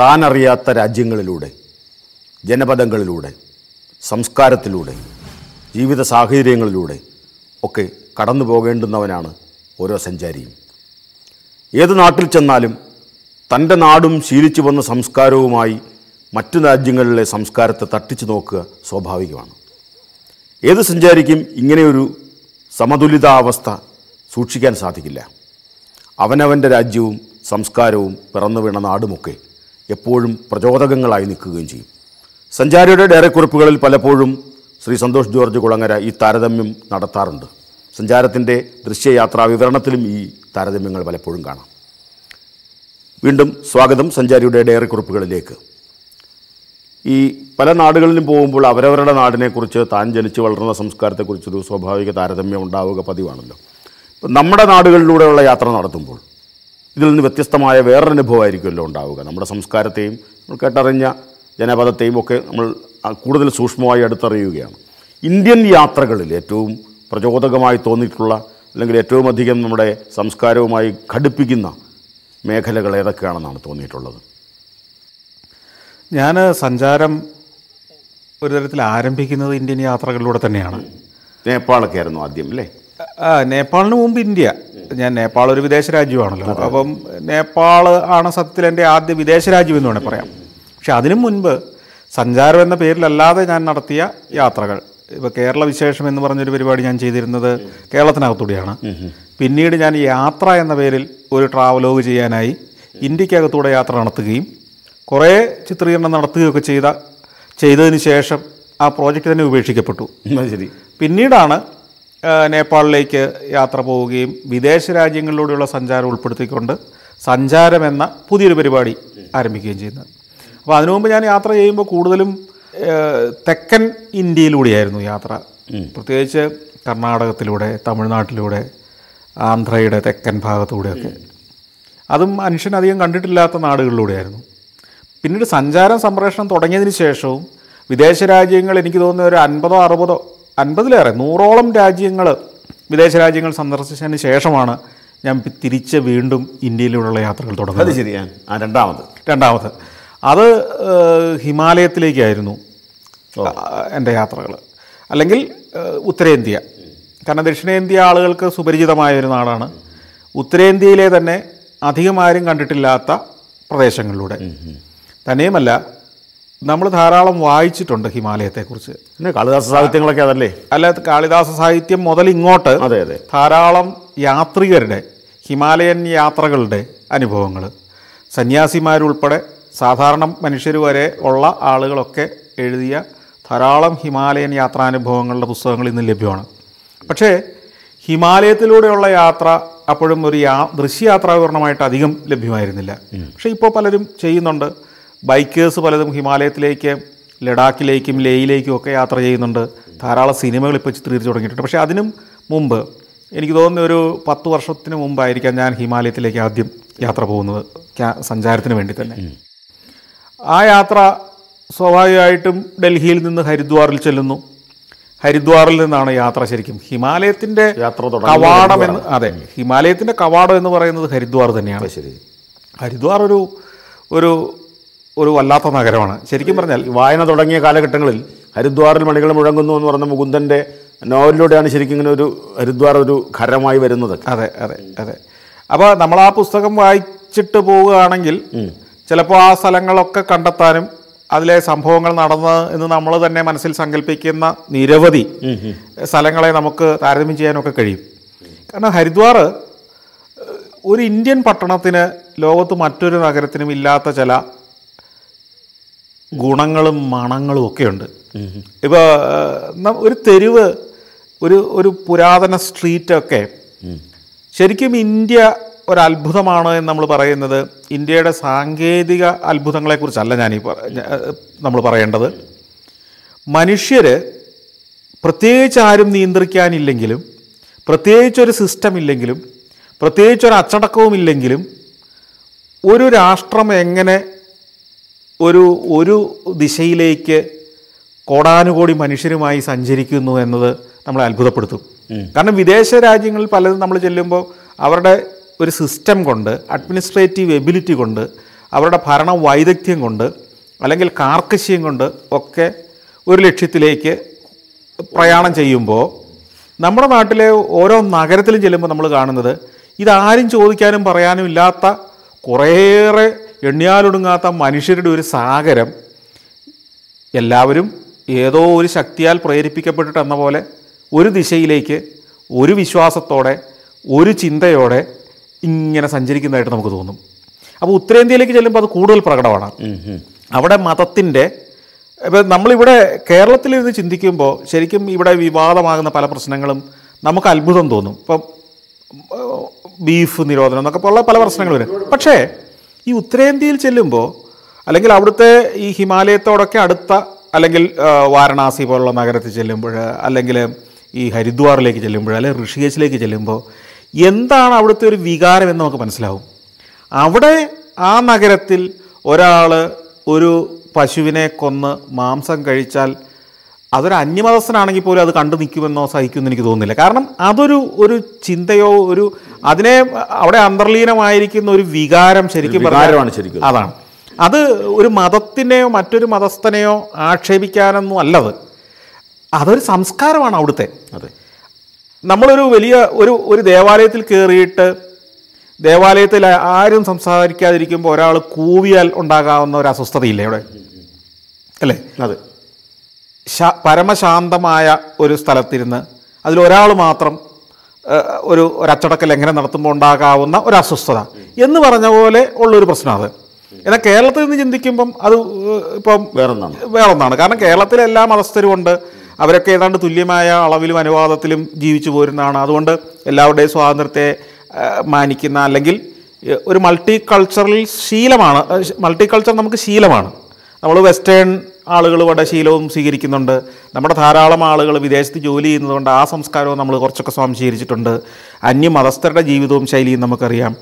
താൻ അറിയാത്ത രാജ്യങ്ങളിലൂടെ ജനപദങ്ങളിലൂടെ സംസ്കാരത്തിലൂടെ ജീവിത സാഹചര്യങ്ങളിലൂടെ ഒക്കെ കടന്നു പോകേണ്ടുന്നവനാണ് ഓരോ സഞ്ചാരിയും. ഏത് നാട്ടിൽ ചെന്നാലും തന്റെ നാടും ശീലിച്ചു വന്ന സംസ്കാരവുമായി മറ്റു രാജ്യങ്ങളിലെ സംസ്കാരത്തെ തട്ടിച്ചു നോക്കുക സ്വാഭാവികമാണ്. ഏത് സഞ്ചാരിക്കും ഇങ്ങനെയൊരു സമതുലിതാവസ്ഥ സൂക്ഷിക്കാൻ സാധിക്കില്ല. അവനവന്റെ രാജ്യവും സംസ്കാരവും പിറന്നു വീണ നാടുമൊക്കെ എപ്പോഴും പ്രചോദകങ്ങളായി നിൽക്കുകയും ചെയ്യും. സഞ്ചാരിയുടെ ഡയറക്കുറിപ്പുകളിൽ പലപ്പോഴും ശ്രീ സന്തോഷ് ജോർജ് കുളങ്ങര ഈ താരതമ്യം നടത്താറുണ്ട്. സഞ്ചാരത്തിന്റെ ദൃശ്യയാത്രാ വിവരണത്തിലും ഈ താരതമ്യങ്ങൾ പലപ്പോഴും കാണാം. വീണ്ടും സ്വാഗതം സഞ്ചാരിയുടെ ഡയറി കുറിപ്പുകളിലേക്ക് ഈ പല നാടുകളിലും പോകുമ്പോൾ അവരവരുടെ നാടിനെക്കുറിച്ച് താൻ ജനിച്ച് വളർന്ന സംസ്കാരത്തെക്കുറിച്ചൊരു സ്വാഭാവിക താരതമ്യം ഉണ്ടാവുക പതിവാണല്ലോ. നമ്മുടെ നാടുകളിലൂടെയുള്ള യാത്ര നടത്തുമ്പോൾ ഇതിൽ നിന്ന് വ്യത്യസ്തമായ വേറൊരു അനുഭവമായിരിക്കുമല്ലോ ഉണ്ടാവുക. നമ്മുടെ സംസ്കാരത്തെയും നമ്മൾ കേട്ടറിഞ്ഞ ജനപദത്തെയും ഒക്കെ നമ്മൾ കൂടുതൽ സൂക്ഷ്മമായി അടുത്തറിയുകയാണ്. ഇന്ത്യൻ യാത്രകളിൽ ഏറ്റവും പ്രചോദകമായി തോന്നിയിട്ടുള്ള അല്ലെങ്കിൽ ഏറ്റവും അധികം നമ്മുടെ സംസ്കാരവുമായി ഘടിപ്പിക്കുന്ന മേഖലകൾ ഏതൊക്കെയാണെന്നാണ് തോന്നിയിട്ടുള്ളത്? ഞാൻ സഞ്ചാരം ഒരു തരത്തിൽ ആരംഭിക്കുന്നത് ഇന്ത്യൻ യാത്രകളിലൂടെ തന്നെയാണ്. നേപ്പാളൊക്കെ ആയിരുന്നു ആദ്യം അല്ലേ? നേപ്പാളിന് മുമ്പ് ഇന്ത്യ. ഞാൻ നേപ്പാൾ ഒരു വിദേശ രാജ്യമാണല്ലോ. അപ്പം നേപ്പാൾ ആണ് സത്യത്തിൽ എന്റെ ആദ്യ വിദേശ രാജ്യം എന്ന് വേണേൽ പറയാം. പക്ഷെ അതിനു മുൻപ് സഞ്ചാരം എന്ന പേരിലല്ലാതെ ഞാൻ നടത്തിയ യാത്രകൾ. ഇപ്പോൾ കേരള വിശേഷം എന്ന് പറഞ്ഞൊരു പരിപാടി ഞാൻ ചെയ്തിരുന്നത് കേരളത്തിനകത്തൂടെയാണ്. പിന്നീട് ഞാൻ യാത്ര എന്ന പേരിൽ ഒരു ട്രാവലോഗ് ചെയ്യാനായി ഇന്ത്യക്കകത്തൂടെ യാത്ര നടത്തുകയും കുറേ ചിത്രീകരണം നടത്തുകയൊക്കെ ചെയ്ത ചെയ്തതിന് ശേഷം ആ പ്രോജക്റ്റ് തന്നെ ഉപേക്ഷിക്കപ്പെട്ടു. ശരി. പിന്നീടാണ് നേപ്പാളിലേക്ക് യാത്ര പോവുകയും വിദേശ രാജ്യങ്ങളിലൂടെയുള്ള സഞ്ചാരം ഉൾപ്പെടുത്തിക്കൊണ്ട് സഞ്ചാരം എന്ന പുതിയൊരു പരിപാടി ആരംഭിക്കുകയും ചെയ്യുന്നത്. അപ്പോൾ അതിനു മുമ്പ് ഞാൻ യാത്ര ചെയ്യുമ്പോൾ കൂടുതലും തെക്കൻ ഇന്ത്യയിലൂടെയായിരുന്നു യാത്ര. പ്രത്യേകിച്ച് കർണാടകത്തിലൂടെ തമിഴ്നാട്ടിലൂടെ ആന്ധ്രയുടെ തെക്കൻ ഭാഗത്തൂടെയൊക്കെ. അതും മനുഷ്യൻ അധികം കണ്ടിട്ടില്ലാത്ത നാടുകളിലൂടെയായിരുന്നു. പിന്നീട് സഞ്ചാരം സംപ്രേഷണം തുടങ്ങിയതിന് ശേഷവും വിദേശ രാജ്യങ്ങൾ എനിക്ക് തോന്നുന്ന ഒരു അൻപതോ അറുപതോ അൻപതിലേറെ നൂറോളം രാജ്യങ്ങൾ വിദേശ രാജ്യങ്ങൾ സന്ദർശിച്ചതിന് ശേഷമാണ് ഞാൻ തിരിച്ച് വീണ്ടും ഇന്ത്യയിലൂടെയുള്ള യാത്രകൾ തുടങ്ങുന്നത്. അത് ശരിയാണ്. ആ രണ്ടാമത്. രണ്ടാമത്. അത് ഹിമാലയത്തിലേക്കായിരുന്നു എന്റെ യാത്രകൾ അല്ലെങ്കിൽ ഉത്തരേന്ത്യ. കാരണം ദക്ഷിണേന്ത്യ ആളുകൾക്ക് സുപരിചിതമായ ഒരു നാടാണ്. ഉത്തരേന്ത്യയിലെ തന്നെ അധികം ആരും കണ്ടിട്ടില്ലാത്ത പ്രദേശങ്ങളിലൂടെ. തന്നെയുമല്ല നമ്മൾ ധാരാളം വായിച്ചിട്ടുണ്ട് ഹിമാലയത്തെക്കുറിച്ച്. പിന്നെ കാളിദാസ സാഹിത്യങ്ങളൊക്കെ അതല്ലേ? അല്ല കാളിദാസ സാഹിത്യം മുതൽ ഇങ്ങോട്ട് അതെ അതെ. ധാരാളം യാത്രികരുടെ ഹിമാലയൻ യാത്രകളുടെ അനുഭവങ്ങൾ. സന്യാസിമാരുൾപ്പെടെ സാധാരണ മനുഷ്യർ വരെ ഉള്ള ആളുകളൊക്കെ എഴുതിയ ധാരാളം ഹിമാലയൻ യാത്രാനുഭവങ്ങളുടെ പുസ്തകങ്ങൾ ഇന്ന് ലഭ്യമാണ്. പക്ഷേ ഹിമാലയത്തിലൂടെയുള്ള യാത്ര അപ്പോഴും ഒരു യാ ദൃശ്യയാത്രാവിവരണമായിട്ട് അധികം ലഭ്യമായിരുന്നില്ല. പക്ഷേ ഇപ്പോൾ പലരും ചെയ്യുന്നുണ്ട്. ബൈക്കേഴ്സ് പലതും ഹിമാലയത്തിലേക്ക് ലഡാക്കിലേക്കും ലേയിലേക്കും ഒക്കെ യാത്ര ചെയ്യുന്നുണ്ട്. ധാരാളം സിനിമകൾ ഇപ്പോൾ ചിത്രീകരിച്ച് തുടങ്ങിയിട്ടുണ്ട്. പക്ഷേ അതിനും മുമ്പ് എനിക്ക് തോന്നുന്ന ഒരു പത്ത് വർഷത്തിന് മുമ്പായിരിക്കാം ഞാൻ ഹിമാലയത്തിലേക്ക് ആദ്യം യാത്ര പോകുന്നത്. സഞ്ചാരത്തിന് വേണ്ടി തന്നെ. ആ യാത്ര സ്വാഭാവികമായിട്ടും ഡൽഹിയിൽ നിന്ന് ഹരിദ്വാറിൽ ചെല്ലുന്നു. ഹരിദ്വാറിൽ നിന്നാണ് യാത്ര ശരിക്കും. ഹിമാലയത്തിന്റെ കവാടം എന്ന് അതെ ഹിമാലയത്തിന്റെ കവാടം എന്ന് പറയുന്നത് ഹരിദ്വാർ തന്നെയാണ്. ശരി. ഹരിദ്വാർ ഒരു ഒരു ഒരു വല്ലാത്ത നഗരമാണ്. ശരിക്കും പറഞ്ഞാൽ വായന തുടങ്ങിയ കാലഘട്ടങ്ങളിൽ ഹരിദ്വാറിൽ മണികൾ മുഴങ്ങുന്നു എന്ന് പറഞ്ഞ മുകുന്ദന്റെ നോവലിലൂടെയാണ് ശരിക്കും ഇങ്ങനെ ഒരു ഹരിദ്വാർ ഒരു ഖരമായി വരുന്നത്. അതെ അതെ അതെ. അപ്പോൾ നമ്മൾ ആ പുസ്തകം വായിച്ചിട്ട് പോവുകയാണെങ്കിൽ ചിലപ്പോൾ ആ സ്ഥലങ്ങളൊക്കെ കണ്ടെത്താനും അതിലെ സംഭവങ്ങൾ നടന്നത് എന്ന് നമ്മൾ തന്നെ മനസ്സിൽ സങ്കല്പിക്കുന്ന നിരവധി സ്ഥലങ്ങളെ നമുക്ക് താരതമ്യം ചെയ്യാനൊക്കെ കഴിയും. കാരണം ഹരിദ്വാർ ഒരു ഇന്ത്യൻ പട്ടണത്തിന് ലോകത്ത് മറ്റൊരു നഗരത്തിനും ഇല്ലാത്ത ചില ഗുണങ്ങളും മണങ്ങളും ഒക്കെയുണ്ട് ഇപ്പോൾ ഒരു തെരുവ് ഒരു ഒരു പുരാതന സ്ട്രീറ്റൊക്കെ ശരിക്കും ഇന്ത്യ ഒരു അത്ഭുതമാണ് എന്ന് നമ്മൾ പറയുന്നത്. ഇന്ത്യയുടെ സാങ്കേതിക അത്ഭുതങ്ങളെക്കുറിച്ചല്ല ഞാനീ പറ- ഞ- നമ്മൾ പറയേണ്ടത്. മനുഷ്യർ പ്രത്യേകിച്ച് ആരും നിയന്ത്രിക്കാനില്ലെങ്കിലും പ്രത്യേകിച്ചൊരു സിസ്റ്റം ഇല്ലെങ്കിലും പ്രത്യേകിച്ചൊരു അച്ചടക്കവും ഇല്ലെങ്കിലും ഒരു രാഷ്ട്രം എങ്ങനെ ഒരു ഒരു ദിശയിലേക്ക് കോടാനുകോടി മനുഷ്യരുമായി സഞ്ചരിക്കുന്നു എന്നത് നമ്മളെ അത്ഭുതപ്പെടുത്തും. കാരണം വിദേശ രാജ്യങ്ങളിൽ പലതും നമ്മൾ ചെല്ലുമ്പോൾ അവരുടെ ഒരു സിസ്റ്റം കൊണ്ട് അഡ്മിനിസ്ട്രേറ്റീവ് എബിലിറ്റി കൊണ്ട് അവരുടെ ഭരണ വൈദഗ്ധ്യം കൊണ്ട് അല്ലെങ്കിൽ കാർക്കശ്യം കൊണ്ട് ഒക്കെ ഒരു ലക്ഷ്യത്തിലേക്ക് പ്രയാണം ചെയ്യുമ്പോൾ നമ്മുടെ നാട്ടിലെ ഓരോ നഗരത്തിലും ചെല്ലുമ്പോൾ നമ്മൾ കാണുന്നത് ഇതാരും ചോദിക്കാനും പറയാനും ഇല്ലാത്ത കുറേയേറെ എണ്ണിയാലൊടുങ്ങാത്ത മനുഷ്യരുടെ ഒരു സാഗരം എല്ലാവരും ഏതോ ഒരു ശക്തിയാൽ പ്രേരിപ്പിക്കപ്പെട്ടിട്ട് എന്ന പോലെ ഒരു ദിശയിലേക്ക് ഒരു വിശ്വാസത്തോടെ ഒരു ചിന്തയോടെ ഇങ്ങനെ സഞ്ചരിക്കുന്നതായിട്ട് നമുക്ക് തോന്നും. അപ്പോൾ ഉത്തരേന്ത്യയിലേക്ക് ചെല്ലുമ്പോൾ അത് കൂടുതൽ പ്രകടമാണ്. അവിടെ മതത്തിന്റെ ഇപ്പം നമ്മളിവിടെ കേരളത്തിലിരുന്ന് ചിന്തിക്കുമ്പോൾ ശരിക്കും ഇവിടെ വിവാദമാകുന്ന പല പ്രശ്നങ്ങളും നമുക്ക് അത്ഭുതം തോന്നും. ഇപ്പം ബീഫ് നിരോധനം എന്നൊക്കെ ഉള്ള പല പ്രശ്നങ്ങൾ വരും. പക്ഷേ ഈ ഉത്തരേന്ത്യയിൽ ചെല്ലുമ്പോൾ അല്ലെങ്കിൽ അവിടുത്തെ ഈ ഹിമാലയത്തോടൊക്കെ അടുത്ത അല്ലെങ്കിൽ വാരണാസി പോലുള്ള നഗരത്തിൽ ചെല്ലുമ്പോൾ അല്ലെങ്കിൽ ഈ ഹരിദ്വാറിലേക്ക് ചെല്ലുമ്പോൾ അല്ലെങ്കിൽ ഋഷികേശിലേക്ക് ചെല്ലുമ്പോൾ എന്താണ് അവിടുത്തെ ഒരു വികാരം എന്ന് നമുക്ക് മനസ്സിലാവും? അവിടെ ആ നഗരത്തിൽ ഒരാൾ ഒരു പശുവിനെ കൊന്ന് മാംസം കഴിച്ചാൽ അതൊരു അന്യമതസ്ഥനാണെങ്കിൽ പോലും അത് കണ്ടു നിൽക്കുമെന്നോ സഹിക്കുമെന്ന് എനിക്ക് തോന്നുന്നില്ല. കാരണം അതൊരു ഒരു ചിന്തയോ ഒരു അതിനെ അവിടെ അന്തർലീനമായിരിക്കുന്ന ഒരു വികാരം ശരിക്കും വികാരമാണ് ശരിക്കും. അതാണ്. അത് ഒരു മതത്തിനെയോ മറ്റൊരു മതസ്ഥനെയോ ആക്ഷേപിക്കാനൊന്നും അല്ലത്. അതൊരു സംസ്കാരമാണ് അവിടുത്തെ. അതെ. നമ്മളൊരു വലിയ ഒരു ഒരു ദേവാലയത്തിൽ കയറിയിട്ട് ദേവാലയത്തിൽ ആരും സംസാരിക്കാതിരിക്കുമ്പോൾ ഒരാൾ കൂവിയാൽ ഉണ്ടാകാവുന്ന ഒരു അസ്വസ്ഥതയില്ലേ അവിടെ? അല്ലേ? അതെ. പരമശാന്തമായ ഒരു സ്ഥലത്തിരുന്ന് അതിലൊരാൾ മാത്രം ഒരു ഒരച്ചടക്ക ലംഘനം നടത്തുമ്പോൾ ഉണ്ടാകാവുന്ന ഒരു അസ്വസ്ഥത എന്ന് പറഞ്ഞ പോലെ ഉള്ളൊരു പ്രശ്നം അത്. എന്നാൽ കേരളത്തിൽ നിന്ന് ചിന്തിക്കുമ്പം അത് ഇപ്പം വേറൊന്നാണ്. വേറൊന്നാണ്. കാരണം കേരളത്തിലെ എല്ലാ മതസ്ഥരും ഉണ്ട്. അവരൊക്കെ ഏതാണ്ട് തുല്യമായ അളവിലും അനുവാദത്തിലും ജീവിച്ചു പോരുന്നതാണ്. അതുകൊണ്ട് എല്ലാവരുടെയും സ്വാതന്ത്ര്യത്തെ മാനിക്കുന്ന അല്ലെങ്കിൽ ഒരു മൾട്ടി കൾച്ചറൽ ശീലമാണ് മൾട്ടി കൾച്ചർ നമുക്ക് ശീലമാണ്. നമ്മൾ വെസ്റ്റേൺ ആളുകൾ വടശീലവും ശീലവും സ്വീകരിക്കുന്നുണ്ട്. നമ്മുടെ ധാരാളം ആളുകൾ വിദേശത്ത് ജോലി ചെയ്യുന്നതുകൊണ്ട് ആ സംസ്കാരവും നമ്മൾ കുറച്ചൊക്കെ സ്വാംശീകരിച്ചിട്ടുണ്ട്. അന്യമതസ്ഥരുടെ ജീവിതവും ശൈലിയും നമുക്കറിയാം.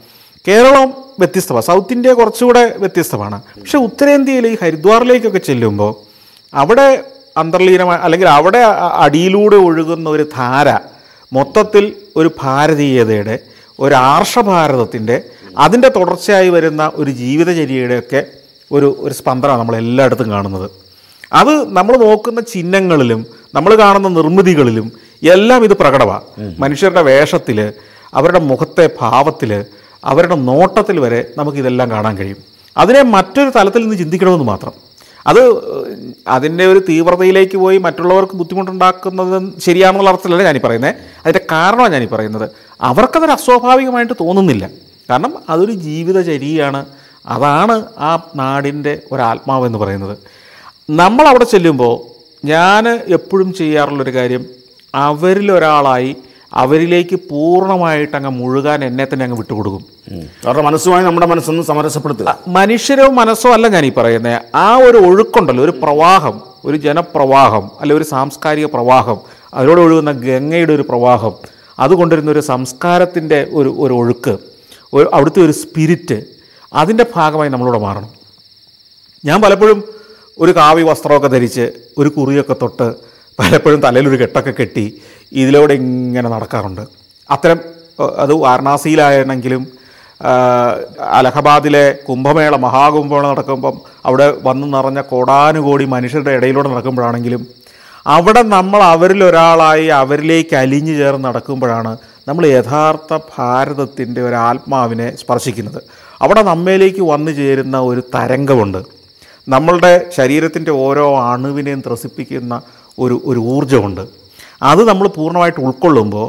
കേരളം വ്യത്യസ്തമാണ്. സൗത്ത് ഇന്ത്യ കുറച്ചുകൂടെ വ്യത്യസ്തമാണ്. പക്ഷേ ഉത്തരേന്ത്യയിൽ ഈ ഹരിദ്വാറിലേക്കൊക്കെ ചെല്ലുമ്പോൾ അവിടെ അന്തർലീനമായ അല്ലെങ്കിൽ അവിടെ അടിയിലൂടെ ഒഴുകുന്ന ഒരു ധാര മൊത്തത്തിൽ ഒരു ഭാരതീയതയുടെ ഒരു ആർഷഭാരതത്തിന്റെ അതിന്റെ തുടർച്ചയായി വരുന്ന ഒരു ജീവിതചര്യയുടെയൊക്കെ ഒരു ഒരു സ്പന്ദനമാണ് നമ്മൾ എല്ലായിടത്തും കാണുന്നത്. അത് നമ്മൾ നോക്കുന്ന ചിഹ്നങ്ങളിലും നമ്മൾ കാണുന്ന നിർമ്മിതികളിലും എല്ലാം ഇത് പ്രകടമാണ് മനുഷ്യരുടെ വേഷത്തിൽ അവരുടെ മുഖത്തെ ഭാവത്തിൽ അവരുടെ നോട്ടത്തിൽ വരെ നമുക്കിതെല്ലാം കാണാൻ കഴിയും. അതിനെ മറ്റൊരു തലത്തിൽ നിന്ന് ചിന്തിക്കണമെന്ന് മാത്രം. അത് അതിന്റെ ഒരു തീവ്രതയിലേക്ക് പോയി മറ്റുള്ളവർക്ക് ബുദ്ധിമുട്ടുണ്ടാക്കുന്നത് ശരിയാണെന്നുള്ള അർത്ഥത്തിലല്ല ഞാനീ പറയുന്നത് അതിന്റെ കാരണമാണ് ഞാനീ പറയുന്നത്. അവർക്കതൊരു അസ്വാഭാവികമായിട്ട് തോന്നുന്നില്ല. കാരണം അതൊരു ജീവിതചര്യയാണ്. അതാണ് ആ നാടിന്റെ ഒരാത്മാവെന്ന് പറയുന്നത്. നമ്മളവിടെ ചെല്ലുമ്പോൾ ഞാൻ എപ്പോഴും ചെയ്യാറുള്ളൊരു കാര്യം അവരിലൊരാളായി അവരിലേക്ക് പൂർണമായിട്ട് അങ്ങ് മുഴുകാൻ എന്നെ തന്നെ അങ്ങ് വിട്ടുകൊടുക്കും. അവരുടെ മനസ്സുമായി നമ്മുടെ മനസ്സൊന്ന് സമരസപ്പെടുത്തുക. മനുഷ്യരോ മനസ്സോ അല്ല ഞാൻ ഈ പറയുന്നത് ആ ഒരു ഒഴുക്കുണ്ടല്ലോ ഒരു പ്രവാഹം ഒരു ജനപ്രവാഹം അല്ലെ ഒരു സാംസ്കാരിക പ്രവാഹം അതിലൂടെ ഒഴുകുന്ന ഗംഗയുടെ ഒരു പ്രവാഹം അതുകൊണ്ടിരുന്ന ഒരു സംസ്കാരത്തിന്റെ ഒരു ഒരു ഒഴുക്ക് ഒരു അവിടുത്തെ ഒരു സ്പിരിറ്റ് അതിന്റെ ഭാഗമായി നമ്മളിവിടെ മാറണം. ഞാൻ പലപ്പോഴും ഒരു കാവി വസ്ത്രമൊക്കെ ധരിച്ച് ഒരു കുറിയൊക്കെ തൊട്ട് പലപ്പോഴും തലയിലൊരു കെട്ടൊക്കെ കെട്ടി ഇതിലൂടെ ഇങ്ങനെ നടക്കാറുണ്ട്. അത്തരം അത് വാരണാസിയിലായിരുന്നെങ്കിലും അലഹബാദിലെ കുംഭമേള മഹാകുംഭമേള നടക്കുമ്പം അവിടെ വന്നു നിറഞ്ഞ കോടാനുകോടി മനുഷ്യരുടെ ഇടയിലൂടെ നടക്കുമ്പോഴാണെങ്കിലും അവിടെ നമ്മൾ അവരിൽ ഒരാളായി അവരിലേക്ക് അലിഞ്ഞു ചേർന്ന് നടക്കുമ്പോഴാണ് നമ്മൾ യഥാർത്ഥ ഭാരതത്തിന്റെ ഒരു ആത്മാവിനെ സ്പർശിക്കുന്നത്. അവിടെ നമ്മയിലേക്ക് വന്നു ചേരുന്ന ഒരു തരംഗമുണ്ട്. നമ്മളുടെ ശരീരത്തിന്റെ ഓരോ അണുവിനെയും ത്രസിപ്പിക്കുന്ന ഒരു ഒരു ഊർജമുണ്ട്. അത് നമ്മൾ പൂർണമായിട്ട് ഉൾക്കൊള്ളുമ്പോൾ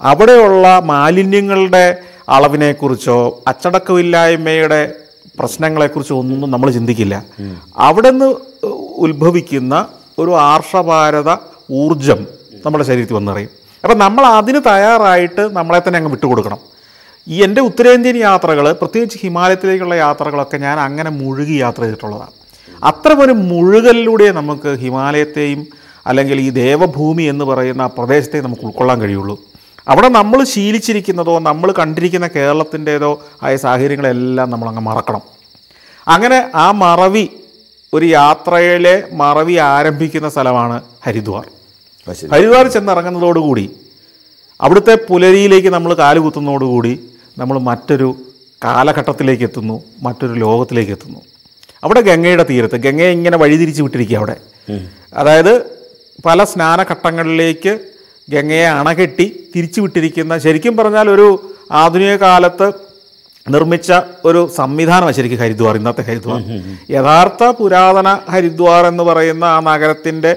അവിടെയുള്ള മാലിന്യങ്ങളുടെ അളവിനെക്കുറിച്ചോ അച്ചടക്കമില്ലായ്മയുടെ പ്രശ്നങ്ങളെക്കുറിച്ചോ ഒന്നും നമ്മൾ ചിന്തിക്കില്ല. അവിടെ നിന്ന് ഉത്ഭവിക്കുന്ന ഒരു ആർഷഭാരത ഊർജം നമ്മുടെ ശരീരത്തിൽ വന്നറിയും. അപ്പം നമ്മൾ അതിന് തയ്യാറായിട്ട് നമ്മളെ തന്നെ അങ്ങ് വിട്ടുകൊടുക്കണം. ഈ എന്റെ ഉത്തരേന്ത്യൻ യാത്രകൾ പ്രത്യേകിച്ച് ഹിമാലയത്തിലേക്കുള്ള യാത്രകളൊക്കെ ഞാൻ അങ്ങനെ മുഴുകി യാത്ര ചെയ്തിട്ടുള്ളതാണ്. അത്തരമൊരു മുഴുകലിലൂടെ നമുക്ക് ഹിമാലയത്തെയും അല്ലെങ്കിൽ ഈ ദേവഭൂമി എന്ന് പറയുന്ന ആ പ്രദേശത്തെ നമുക്ക് ഉൾക്കൊള്ളാൻ കഴിയുള്ളൂ. അവിടെ നമ്മൾ ശീലിച്ചിരിക്കുന്നതോ നമ്മൾ കണ്ടിരിക്കുന്ന കേരളത്തിന്റേതോ ആയ സാഹചര്യങ്ങളെല്ലാം നമ്മളങ്ങ് മറക്കണം. അങ്ങനെ ആ മറവി ഒരു യാത്രയിലെ മറവി ആരംഭിക്കുന്ന സ്ഥലമാണ് ഹരിദ്വാർ. ഹരിദ്വാർ ചെന്നിറങ്ങുന്നതോടുകൂടി അവിടുത്തെ പുലരിയിലേക്ക് നമ്മൾ കാലുകുത്തുന്നതോടുകൂടി നമ്മൾ മറ്റൊരു കാലഘട്ടത്തിലേക്ക് എത്തുന്നു മറ്റൊരു ലോകത്തിലേക്ക് എത്തുന്നു. അവിടെ ഗംഗയുടെ തീരത്ത്. ഗംഗയെ ഇങ്ങനെ വഴിതിരിച്ച് വിട്ടിരിക്കുക അവിടെ. അതായത് പല സ്നാനഘട്ടങ്ങളിലേക്ക് ഗംഗയെ അണകെട്ടി തിരിച്ചു വിട്ടിരിക്കുന്ന ശരിക്കും പറഞ്ഞാൽ ഒരു ആധുനിക കാലത്ത് നിർമ്മിച്ച ഒരു സംവിധാനമാണ് ശരിക്കും ഹരിദ്വാർ ഇന്നത്തെ ഹരിദ്വാർ. യഥാർത്ഥ പുരാതന ഹരിദ്വാർ എന്ന് പറയുന്ന ആ നഗരത്തിന്റെ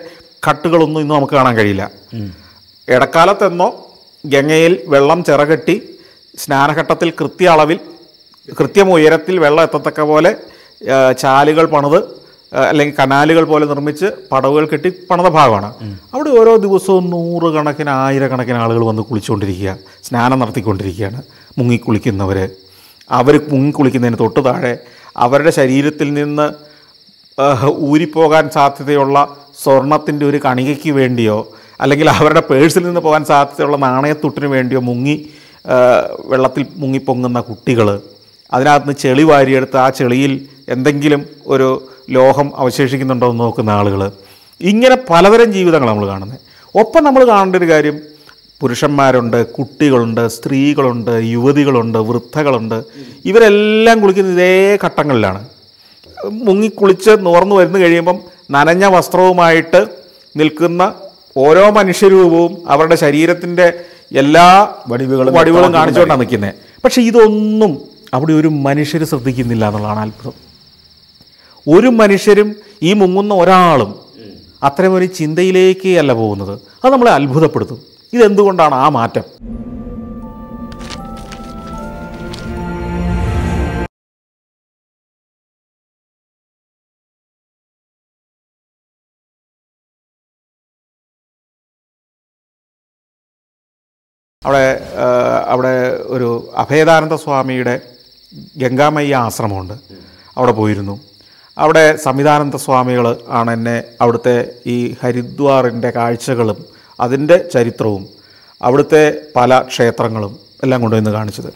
കട്ടുകളൊന്നും ഇന്ന് നമുക്ക് കാണാൻ കഴിയില്ല. ഇടക്കാലത്തെന്നോ ഗംഗയിൽ വെള്ളം ചിറകെട്ടി സ്നാനഘട്ടത്തിൽ കൃത്യ അളവിൽ കൃത്യം ഉയരത്തിൽ വെള്ളം എത്തത്തക്ക പോലെ ചാലുകൾ പണിത് അല്ലെങ്കിൽ കനാലുകൾ പോലെ നിർമ്മിച്ച് പടവുകൾ കെട്ടി പണിത ഭാഗമാണ്. അവിടെ ഓരോ ദിവസവും നൂറുകണക്കിന് ആയിരക്കണക്കിന് ആളുകൾ വന്ന് കുളിച്ചുകൊണ്ടിരിക്കുക സ്നാനം നടത്തിക്കൊണ്ടിരിക്കുകയാണ് മുങ്ങിക്കുളിക്കുന്നവർ അവർ മുങ്ങിക്കുളിക്കുന്നതിന് തൊട്ട് താഴെ അവരുടെ ശരീരത്തിൽ നിന്ന് ഊരിപ്പോകാൻ സാധ്യതയുള്ള സ്വർണത്തിന്റെ ഒരു കണികയ്ക്ക് വേണ്ടിയോ അല്ലെങ്കിൽ അവരുടെ പേഴ്സിൽ നിന്ന് പോകാൻ സാധ്യതയുള്ള നാണയത്തുട്ടിന് വേണ്ടിയോ മുങ്ങി വെള്ളത്തിൽ വെള്ളത്തിൽ മുങ്ങിപ്പൊങ്ങുന്ന കുട്ടികൾ അതിനകത്ത് നിന്ന് ചെളി വാരിയെടുത്ത് ആ ചെളിയിൽ എന്തെങ്കിലും ഒരു ലോഹം അവശേഷിക്കുന്നുണ്ടോ എന്ന് നോക്കുന്ന ആളുകൾ ഇങ്ങനെ പലതരം ജീവിതങ്ങൾ നമ്മൾ കാണുന്നത് ഒപ്പം നമ്മൾ കാണേണ്ട ഒരു കാര്യം പുരുഷന്മാരുണ്ട് കുട്ടികളുണ്ട് സ്ത്രീകളുണ്ട് യുവതികളുണ്ട് വൃദ്ധകളുണ്ട്. ഇവരെല്ലാം കുളിക്കുന്ന ഇതേ ഘട്ടങ്ങളിലാണ്. മുങ്ങിക്കുളിച്ച് നോർന്നു വരുന്നു കഴിയുമ്പം നനഞ്ഞ വസ്ത്രവുമായിട്ട് നിൽക്കുന്ന ഓരോ മനുഷ്യരൂപവും അവരുടെ ശരീരത്തിന്റെ എല്ലാ വടിവുകളും വടിവുകളും കാണിച്ചുകൊണ്ടാണ് നിൽക്കുന്നത് പക്ഷേ ഇതൊന്നും അവിടെ ഒരു മനുഷ്യർ ശ്രദ്ധിക്കുന്നില്ല എന്നുള്ളതാണ് അത്ഭുതം. ഒരു മനുഷ്യരും ഈ മുങ്ങുന്ന ഒരാളും അത്തരം ഒരു ചിന്തയിലേക്ക് അല്ല പോകുന്നത്. അത് നമ്മളെ അത്ഭുതപ്പെടുത്തും. ഇതെന്തുകൊണ്ടാണ് ആ മാറ്റം? അവിടെ അവിടെ ഒരു അഭേദാനന്ദ സ്വാമിയുടെ ഗംഗാമയ്യ ആശ്രമമുണ്ട്. അവിടെ പോയിരുന്നു. അവിടെ സംവിധാനന്ദ സ്വാമികൾ ആണ് എന്നെ അവിടുത്തെ ഈ ഹരിദ്വാറിന്റെ കാഴ്ചകളും അതിന്റെ ചരിത്രവും അവിടുത്തെ പല ക്ഷേത്രങ്ങളും എല്ലാം കൊണ്ടുവന്ന് കാണിച്ചത്.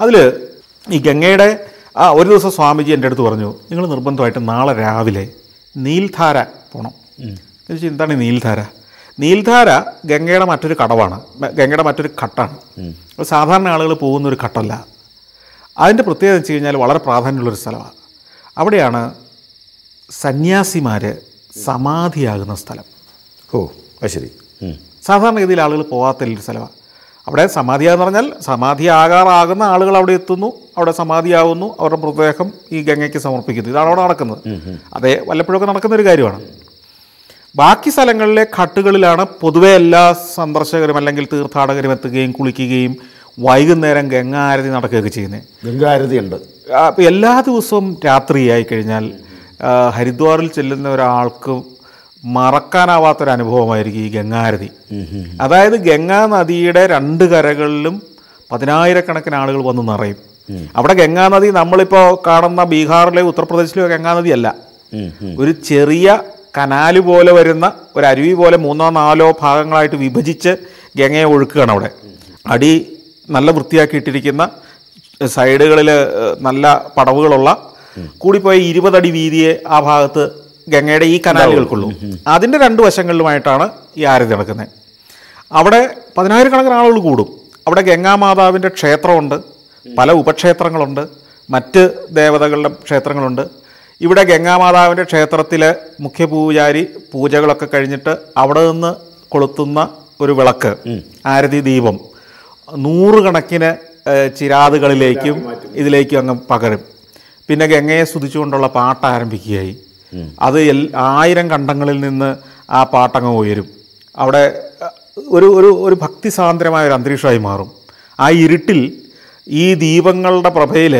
അതിൽ ഈ ഗംഗയുടെ ആ ഒരു ദിവസം സ്വാമിജി എന്റെ അടുത്ത് പറഞ്ഞു നിങ്ങൾ നിർബന്ധമായിട്ട് നാളെ രാവിലെ നീൽധാര പോകണം എന്ന് ചോദിച്ചാൽ എന്താണ് ഈ നീൽധാര? നീൽധാര ഗംഗയുടെ മറ്റൊരു കടവാണ് ഗംഗയുടെ മറ്റൊരു ഘട്ടാണ്. സാധാരണ ആളുകൾ പോകുന്ന ഒരു ഘട്ടമല്ല. അതിന്റെ പ്രത്യേകത വെച്ച് കഴിഞ്ഞാൽ വളരെ പ്രാധാന്യമുള്ളൊരു സ്ഥലമാണ്. അവിടെയാണ് സന്യാസിമാർ സമാധിയാകുന്ന സ്ഥലം. ഓ അത് ശരി. സാധാരണഗതിയിൽ ആളുകൾ പോകാത്ത ഒരു സ്ഥലമാണ് അവിടെ സമാധിയാന്ന് പറഞ്ഞാൽ സമാധിയാകാറാകുന്ന ആളുകൾ അവിടെ എത്തുന്നു അവിടെ സമാധിയാവുന്നു അവരുടെ മൃതദേഹം ഈ ഗംഗയ്ക്ക് സമർപ്പിക്കുന്നു. ഇതാണ് അവിടെ നടക്കുന്നത്. അതേ വല്ലപ്പോഴൊക്കെ നടക്കുന്ന ഒരു കാര്യമാണ്. ബാക്കി സ്ഥലങ്ങളിലെ ഘട്ടുകളിലാണ് പൊതുവെ എല്ലാ സന്ദർശകരും അല്ലെങ്കിൽ തീർത്ഥാടകരും എത്തുകയും കുളിക്കുകയും വൈകുന്നേരം ഗംഗാരതി നടക്കുകയൊക്കെ ചെയ്യുന്നത്. ഗംഗാരതി ഉണ്ട്. അപ്പോൾ എല്ലാ ദിവസവും രാത്രിയായി കഴിഞ്ഞാൽ ഹരിദ്വാറിൽ ചെല്ലുന്ന ഒരാൾക്ക് മറക്കാനാവാത്തൊരു അനുഭവമായിരിക്കും ഈ ഗംഗാരതി. അതായത് ഗംഗാ നദിയുടെ രണ്ട് കരകളിലും പതിനായിരക്കണക്കിന് ആളുകൾ വന്ന് നിറയും. അവിടെ ഗംഗാ നദി നമ്മളിപ്പോൾ കാണുന്ന ബീഹാറിലെ ഉത്തർപ്രദേശിലെ ഗംഗാ നദിയല്ല. ഒരു ചെറിയ കനാല് പോലെ വരുന്ന ഒരു അരുവി പോലെ മൂന്നോ നാലോ ഭാഗങ്ങളായിട്ട് വിഭജിച്ച് ഗംഗയെ ഒഴുക്കുകയാണ് അവിടെ. അടി നല്ല വൃത്തിയാക്കിയിട്ടിരിക്കുന്ന സൈഡുകളിൽ നല്ല പടവുകളുള്ള കൂടിപ്പോയ ഇരുപതടി വീതിയെ ആ ഭാഗത്ത് ഗംഗയുടെ ഈ കനാലുകൾക്കുള്ളൂ. അതിന്റെ രണ്ട് വശങ്ങളിലുമായിട്ടാണ് ഈ ആരതി നടക്കുന്നത്. അവിടെ പതിനായിരക്കണക്കിന് ആളുകൾ കൂടും. അവിടെ ഗംഗാമാതാവിന്റെ ക്ഷേത്രമുണ്ട് പല ഉപക്ഷേത്രങ്ങളുണ്ട് മറ്റ് ദേവതകളുടെ ക്ഷേത്രങ്ങളുണ്ട്. ഇവിടെ ഗംഗാമാതാവിന്റെ ക്ഷേത്രത്തിലെ മുഖ്യ പൂജാരി പൂജകളൊക്കെ കഴിഞ്ഞിട്ട് അവിടെ നിന്ന് കൊളുത്തുന്ന ഒരു വിളക്ക് ആരതി ദീപം. നൂറുകണക്കിന് ചിരാതുകളിലേക്കും ഇതിലേക്കും അങ്ങ് പകരും. പിന്നെ ഗംഗയെ സ്തുതിച്ചുകൊണ്ടുള്ള പാട്ട് ആരംഭിക്കുകയായി. അത് എൽ ആയിരം കണ്ടങ്ങളിൽ നിന്ന് ആ പാട്ടങ്ങ് ഉയരും. അവിടെ ഒരു ഒരു ഒരു ഒരു ഭക്തിസാന്ദ്രമായ ഒരു അന്തരീക്ഷമായി മാറും. ആ ഇരുട്ടിൽ ഈ ദീപങ്ങളുടെ പ്രഭയിൽ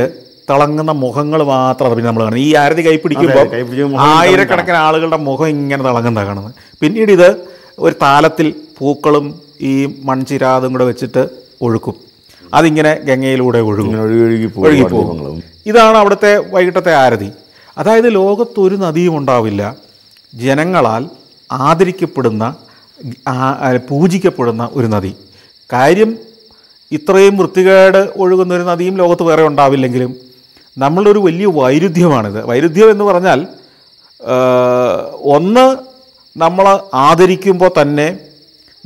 തിളങ്ങുന്ന മുഖങ്ങൾ മാത്രം പിന്നെ നമ്മൾ കാണുന്നത്. ഈ ആരതി കൈപ്പിടിക്കുമ്പോൾ കൈ പിടിക്കുമ്പോൾ ആയിരക്കണക്കിന് ആളുകളുടെ മുഖം ഇങ്ങനെ തിളങ്ങുന്നതാണ് കാണുന്നത്. പിന്നീട് ഇത് ഒരു താലത്തിൽ പൂക്കളും ഈ മൺചിരാതും കൂടെ വെച്ചിട്ട് ഒഴുക്കും. അതിങ്ങനെ ഗംഗയിലൂടെ ഒഴുകും. ഒഴുകി പോകും. ഇതാണ് അവിടുത്തെ വൈകിട്ടത്തെ ആരതി. അതായത് ലോകത്തൊരു നദിയും ഉണ്ടാവില്ല. ജനങ്ങളാൽ ആദരിക്കപ്പെടുന്ന പൂജിക്കപ്പെടുന്ന ഒരു നദി. കാര്യം ഇത്രയും വൃത്തികേട് ഒഴുകുന്ന ഒരു നദിയും ലോകത്ത് വേറെ ഉണ്ടാവില്ലെങ്കിലും നമ്മളൊരു വലിയ വൈരുദ്ധ്യമാണിത്. വൈരുദ്ധ്യം എന്ന് പറഞ്ഞാൽ ഒന്ന് നമ്മൾ ആദരിക്കുമ്പോൾ തന്നെ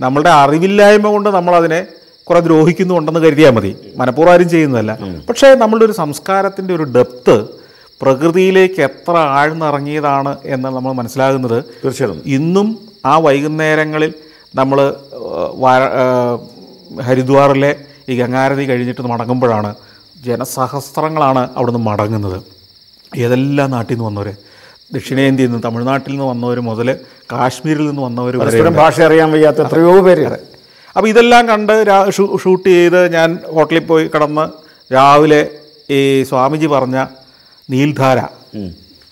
നമ്മളുടെ അറിവില്ലായ്മ കൊണ്ട് നമ്മളതിനെ കുറെ ദ്രോഹിക്കുന്നുണ്ടെന്ന് കരുതിയാൽ മതി. മനഃപൂർവം ആരും ചെയ്യുന്നതല്ല. പക്ഷേ നമ്മളുടെ ഒരു സംസ്കാരത്തിന്റെ ഒരു ഡെപ്ത് പ്രകൃതിയിലേക്ക് എത്ര ആഴ്ന്നിറങ്ങിയതാണ് എന്ന് നമ്മൾ മനസ്സിലാകുന്നത്. തീർച്ചയായിട്ടും. ഇന്നും ആ വൈകുന്നേരങ്ങളിൽ നമ്മൾ ഹരിദ്വാറിലെ ഈ ഗംഗാരതി കഴിഞ്ഞിട്ട് മടങ്ങുമ്പോഴാണ് ജനസഹസ്രങ്ങളാണ് അവിടുന്ന് മടങ്ങുന്നത്. ഏതെല്ലാം നാട്ടിൽ നിന്ന് വന്നവർ ദക്ഷിണേന്ത്യയിൽ നിന്ന് തമിഴ്നാട്ടിൽ നിന്ന് വന്നവർ മുതൽ കാശ്മീരിൽ നിന്ന് വന്നവർ ഭാഷ അറിയാൻ വയ്യാത്ത എത്രയോ പേര്. അപ്പോൾ ഇതെല്ലാം കണ്ട് ഷൂട്ട് ചെയ്ത് ഞാൻ ഹോട്ടലിൽ പോയി കിടന്ന് രാവിലെ ഈ സ്വാമിജി പറഞ്ഞ നീൽധാര.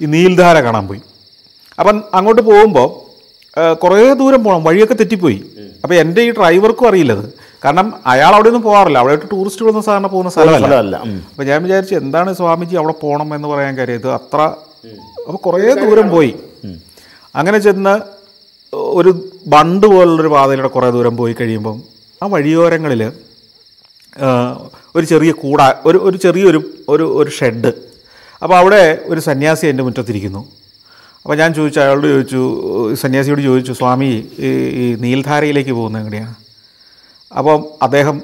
ഈ നീൽധാര കാണാൻ പോയി. അപ്പം അങ്ങോട്ട് പോകുമ്പോൾ കുറേ ദൂരം പോകണം വഴിയൊക്കെ തെറ്റിപ്പോയി. അപ്പോൾ എന്റെ ഈ ഡ്രൈവർക്കും അറിയില്ലത്. കാരണം അയാൾ അവിടെ ഒന്നും പോകാറില്ല. അവിടെ ടൂറിസ്റ്റ് പോകുന്ന സാധാരണ പോകുന്ന സ്ഥലമല്ല. സ്ഥലമല്ല. അപ്പോൾ ഞാൻ വിചാരിച്ചു എന്താണ് സ്വാമിജി അവിടെ പോകണം എന്ന് പറയാൻ കാര്യം? ഇത് അത്ര അപ്പോൾ കുറേ ദൂരം പോയി. അങ്ങനെ ചെന്ന് ഒരു ബണ്ട് പോലുള്ളൊരു പാതയിലൂടെ കുറേ ദൂരം പോയി കഴിയുമ്പം ആ വഴിയോരങ്ങളിൽ ഒരു ചെറിയ കൂട ഒരു ഒരു ചെറിയൊരു ഒരു ഒരു ഷെഡ്. അപ്പോൾ അവിടെ ഒരു സന്യാസി എന്റെ മുറ്റത്തിരിക്കുന്നു. അപ്പോൾ ഞാൻ ചോദിച്ചു അയാളോട് ചോദിച്ചു സന്യാസിയോട് ചോദിച്ചു സ്വാമി ഈ ഈ നീൽധാരയിലേക്ക് പോകുന്നത് എങ്ങനെയാണ് അപ്പം അദ്ദേഹം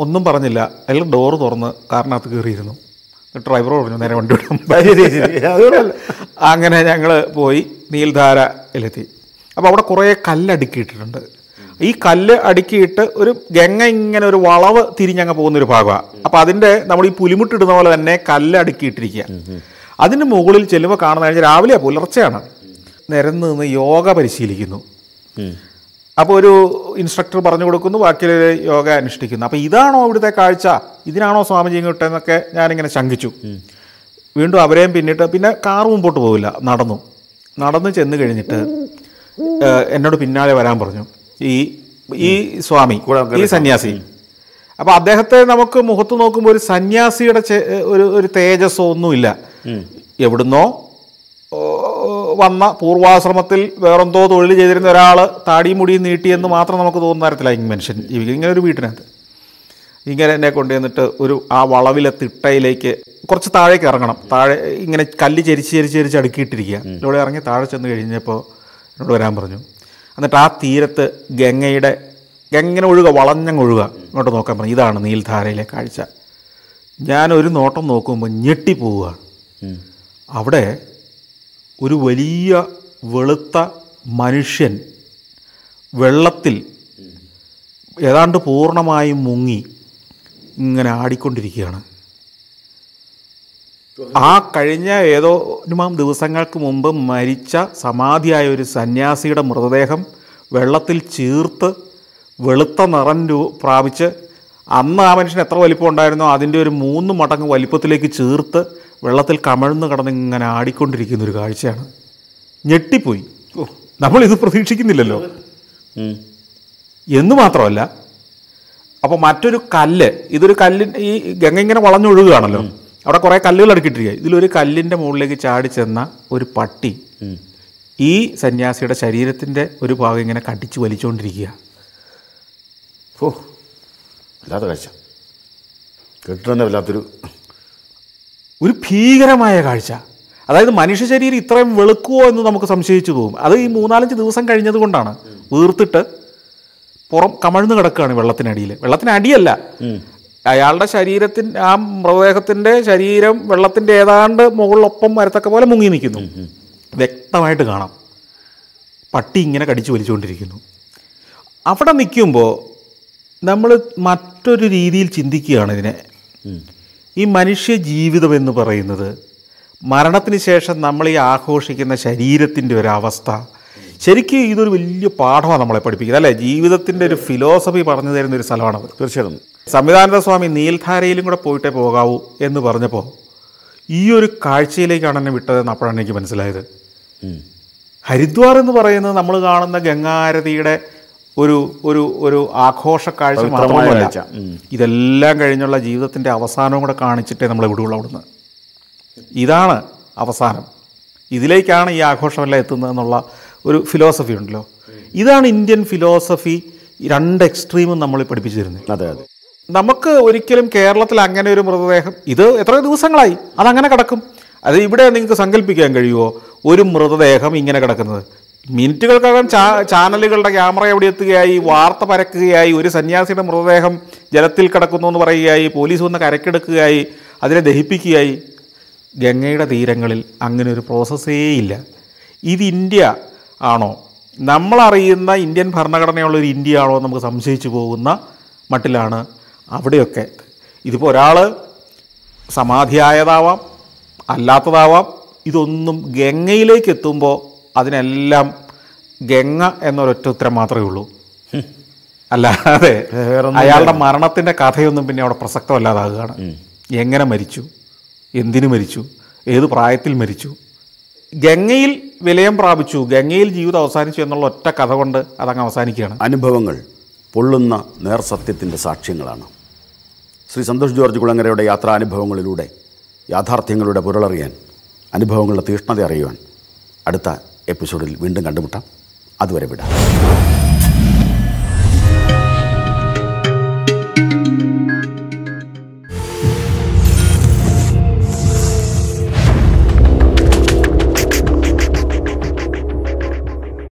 ഒന്നും പറഞ്ഞില്ല. അയാൾ ഡോറ് തുറന്ന് കാറിനകത്ത് കയറിയിരുന്നു. ഡ്രൈവർ പറഞ്ഞു നേരെ വണ്ടി വിടാൻ. അങ്ങനെ ഞങ്ങൾ പോയി നീൽധാരയിലെത്തി. അപ്പോൾ അവിടെ കുറേ കല്ലടുക്കിയിട്ടിട്ടുണ്ട് ഈ കല്ല് അടുക്കിയിട്ട് ഒരു ഗംഗ ഇങ്ങനെ ഒരു വളവ് തിരിഞ്ഞങ്ങ് പോകുന്ന ഒരു ഭാഗമാണ് അപ്പോൾ അതിന്റെ നമ്മൾ ഈ പുലിമുട്ടിടുന്ന പോലെ തന്നെ കല്ല് അടുക്കിയിട്ടിരിക്കുക അതിന് മുകളിൽ ചെല്ലുമ്പോൾ കാണുന്ന കഴിഞ്ഞാൽ രാവിലെ പുലർച്ചെയാണ്. നിരന്ന് നിന്ന് യോഗ പരിശീലിക്കുന്നു. അപ്പോൾ ഒരു ഇൻസ്ട്രക്ടർ പറഞ്ഞു കൊടുക്കുന്നു ബാക്കി യോഗ അനുഷ്ഠിക്കുന്നു. അപ്പോൾ ഇതാണോ ഇവിടുത്തെ കാഴ്ച? ഇതിനാണോ സ്വാമിജി ഇങ്ങോട്ടെന്നൊക്കെ ഞാനിങ്ങനെ ശങ്കിച്ചു. വീണ്ടും അവരെയും പിന്നിട്ട് പിന്നെ കാർ മുമ്പോട്ട് പോവില്ല നടന്നു. നടന്ന് ചെന്ന് കഴിഞ്ഞിട്ട് എന്നോട് പിന്നാലെ വരാൻ പറഞ്ഞു. ഈ ഈ സ്വാമി ഈ സന്യാസി. അപ്പോൾ അദ്ദേഹത്തെ നമുക്ക് മുഖത്ത് നോക്കുമ്പോൾ ഒരു സന്യാസിയുടെ ഒരു ഒരു തേജസ്സോ ഒന്നുമില്ല എവിടുന്നോ വന്ന പൂർവാശ്രമത്തിൽ വേറെന്തോ തൊഴിൽ ചെയ്തിരുന്ന ഒരാൾ താടിയും മുടിയും നീട്ടിയെന്ന് മാത്രം നമുക്ക് തോന്നുന്ന തരത്തിലായി മനുഷ്യൻ ജീവിക്കുന്നത്. ഇങ്ങനെ ഒരു വീട്ടിനകത്ത്. ഇങ്ങനെ എന്നെ കൊണ്ടുവന്നിട്ട് ഒരു ആ വളവിലെ തിട്ടയിലേക്ക് കുറച്ച് താഴേക്ക് ഇറങ്ങണം. താഴെ ഇങ്ങനെ കല്ല് ചരിച്ച് ചരിച്ച് ചരിച്ച് അടുക്കിയിട്ടിരിക്കുക. ഇവിടെ ഇറങ്ങി താഴെ ചെന്ന് കഴിഞ്ഞപ്പോൾ എന്നോട് വരാൻ പറഞ്ഞു. എന്നിട്ട് ആ തീരത്ത് ഗംഗയുടെ ഗംഗ ഒഴുക വളഞ്ഞങ്ങൊഴുക ഇങ്ങോട്ട് നോക്കാൻ പറഞ്ഞു. ഇതാണ് നീൽധാരയിലെ കാഴ്ച. ഞാനൊരു നോട്ടം നോക്കുമ്പോൾ ഞെട്ടിപ്പോവുകയാണ്. അവിടെ ഒരു വലിയ വെളുത്ത മനുഷ്യൻ വെള്ളത്തിൽ ഏതാണ്ട് പൂർണമായും മുങ്ങി ഇങ്ങനെ ആടിക്കൊണ്ടിരിക്കുകയാണ്. ആ കഴിഞ്ഞ ഏതോ ദിവസങ്ങൾക്ക് മുമ്പ് മരിച്ച സമാധിയായ ഒരു സന്യാസിയുടെ മൃതദേഹം വെള്ളത്തിൽ ചീർത്ത് വെളുത്ത നിറം പ്രാപിച്ച് അന്ന് ആ മനുഷ്യൻ എത്ര വലിപ്പം ഉണ്ടായിരുന്നോ? അതിന്റെ ഒരു മൂന്ന് മടങ്ങ് വലിപ്പത്തിലേക്ക് ചീർത്ത് വെള്ളത്തിൽ കമഴ്ന്ന് കിടന്ന് ഇങ്ങനെ ആടിക്കൊണ്ടിരിക്കുന്ന ഒരു കാഴ്ചയാണ്. ഞെട്ടിപ്പോയി. നമ്മളിത് പ്രതീക്ഷിക്കുന്നില്ലല്ലോ. എന്ന് മാത്രമല്ല അപ്പോൾ മറ്റൊരു കല്ല് ഇതൊരു കല്ലിൻ ഈ ഗംഗ ഇങ്ങനെ വളഞ്ഞൊഴുകുകയാണല്ലോ. അവിടെ കുറേ കല്ലുകൾ അടുക്കിയിട്ടിരിക്കുക ഇതിലൊരു കല്ലിന്റെ മുകളിലേക്ക് ചാടി ചെന്ന ഒരു പട്ടി ഈ സന്യാസിയുടെ ശരീരത്തിന്റെ ഒരു ഭാഗം ഇങ്ങനെ കടിച്ചു വലിച്ചുകൊണ്ടിരിക്കുക ഓ വല്ലാത്ത കാഴ്ച. കേട്ടിട്ട് തന്നെ വല്ലാത്തൊരു ഒരു ഭീകരമായ കാഴ്ച. അതായത് മനുഷ്യ ശരീരം ഇത്രയും വെളുക്കുമോ എന്ന് നമുക്ക് സംശയിച്ചു പോകും. അത് ഈ മൂന്നാലഞ്ച് ദിവസം കഴിഞ്ഞത് കൊണ്ടാണ്. വീർത്തിട്ട് പുറം കമഴ്ന്ന് കിടക്കുകയാണ് വെള്ളത്തിനടിയിൽ വെള്ളത്തിനടിയല്ല. അയാളുടെ ശരീരത്തിൻ ആ മൃതദേഹത്തിന്റെ ശരീരം വെള്ളത്തിന്റെ ഏതാണ്ട് മുകളിലൊപ്പം വരത്തക്ക പോലെ മുങ്ങി നിൽക്കുന്നു. വ്യക്തമായിട്ട് കാണാം. പട്ടി ഇങ്ങനെ കടിച്ചു വലിച്ചുകൊണ്ടിരിക്കുന്നു. അവിടെ നിൽക്കുമ്പോൾ നമ്മൾ മറ്റൊരു രീതിയിൽ ചിന്തിക്കുകയാണ് ഇതിനെ. ഈ മനുഷ്യ ജീവിതം എന്ന് പറയുന്നത് മരണത്തിന് ശേഷം നമ്മൾ ഈ ആഘോഷിക്കുന്ന ശരീരത്തിന്റെ ഒരവസ്ഥ ശരിക്കും ഇതൊരു വലിയ പാഠമാണ് നമ്മളെ പഠിപ്പിക്കുന്നത് അല്ലേ? ജീവിതത്തിന്റെ ഒരു ഫിലോസഫി പറഞ്ഞു തരുന്ന ഒരു സ്ഥലമാണത് തീർച്ചയായിട്ടും. സംവിധാനന്ദ സ്വാമി നീൽധാരയിലും കൂടെ പോയിട്ടേ പോകാവൂ എന്ന് പറഞ്ഞപ്പോൾ ഈ ഒരു കാഴ്ചയിലേക്കാണ് എന്നെ വിട്ടതെന്ന് അപ്പോഴാണ് എനിക്ക് മനസ്സിലായത്. ഹരിദ്വാർ എന്ന് പറയുന്നത് നമ്മൾ കാണുന്ന ഗംഗാരതിയുടെ ഒരു ഒരു ഒരു ആഘോഷ കാഴ്ച മാത്രമല്ല. ഇതെല്ലാം കഴിഞ്ഞുള്ള ജീവിതത്തിന്റെ അവസാനവും കൂടെ കാണിച്ചിട്ടേ നമ്മൾ വിടുള്ളൂ അവിടുന്ന്. ഇതാണ് അവസാനം. ഇതിലേക്കാണ് ഈ ആഘോഷമെല്ലാം എത്തുന്നതെന്നുള്ള ഒരു ഫിലോസഫി ഉണ്ടല്ലോ. ഇതാണ് ഇന്ത്യൻ ഫിലോസഫി രണ്ട് എക്സ്ട്രീമും നമ്മൾ പഠിപ്പിച്ചു തരുന്നത് അതെ അതെ. നമുക്ക് ഒരിക്കലും കേരളത്തിൽ അങ്ങനെ ഒരു മൃതദേഹം ഇത് എത്ര ദിവസങ്ങളായി അതങ്ങനെ കിടക്കും. അത് ഇവിടെ നിങ്ങൾക്ക് സങ്കല്പിക്കാൻ കഴിയുമോ? ഒരു മൃതദേഹം ഇങ്ങനെ കിടക്കുന്നത്. മിനിറ്റുകൾക്കകം ചാ ചാനലുകളുടെ ക്യാമറ എവിടെ എത്തുകയായി? വാർത്ത പരക്കുകയായി? ഒരു സന്യാസിയുടെ മൃതദേഹം ജലത്തിൽ കിടക്കുന്നു എന്ന് പറയുകയായി? പോലീസ് വന്ന് കരക്കെടുക്കുകയായി? അതിനെ ദഹിപ്പിക്കുകയായി? ഗംഗയുടെ തീരങ്ങളിൽ അങ്ങനെ ഒരു പ്രോസസ്സേ ഇല്ല. ഇത് ഇന്ത്യ ആണോ? നമ്മളറിയുന്ന ഇന്ത്യൻ ഭരണഘടനയുള്ള ഒരു ഇന്ത്യ ആണോ എന്ന് നമുക്ക് സംശയിച്ചു പോകുന്ന മട്ടിലാണ് അവിടെയൊക്കെ. ഇതിപ്പോൾ ഒരാൾ സമാധിയായതാവാം അല്ലാത്തതാവാം ഇതൊന്നും ഗംഗയിലേക്ക് എത്തുമ്പോൾ അതിനെല്ലാം ഗംഗ എന്നൊരൊറ്റ ഉത്തരം മാത്രമേ ഉള്ളൂ. അല്ലാതെ അയാളുടെ മരണത്തിന്റെ കഥയൊന്നും പിന്നെ അവിടെ പ്രസക്തമല്ലാതാകുകയാണ് എങ്ങനെ മരിച്ചു? എന്തിനു മരിച്ചു? ഏത് പ്രായത്തിൽ മരിച്ചു? ഗംഗയിൽ വിലയം പ്രാപിച്ചു. ഗംഗയിൽ ജീവിതം അവസാനിച്ചു എന്നുള്ള ഒറ്റ കഥ കൊണ്ട് അതങ്ങ് അവസാനിക്കുകയാണ്. അനുഭവങ്ങൾ. പൊള്ളുന്ന നേർസത്യത്തിന്റെ സാക്ഷ്യങ്ങളാണ്. ശ്രീ സന്തോഷ് ജോർജ് കുളങ്ങരയുടെ യാത്രാനുഭവങ്ങളിലൂടെ യാഥാർത്ഥ്യങ്ങളുടെ പുരളറിയാൻ അനുഭവങ്ങളുടെ തീഷ്ണത അറിയുവാൻ അടുത്ത എപ്പിസോഡിൽ വീണ്ടും കണ്ടുമുട്ടാം. അതുവരെ വിടാം.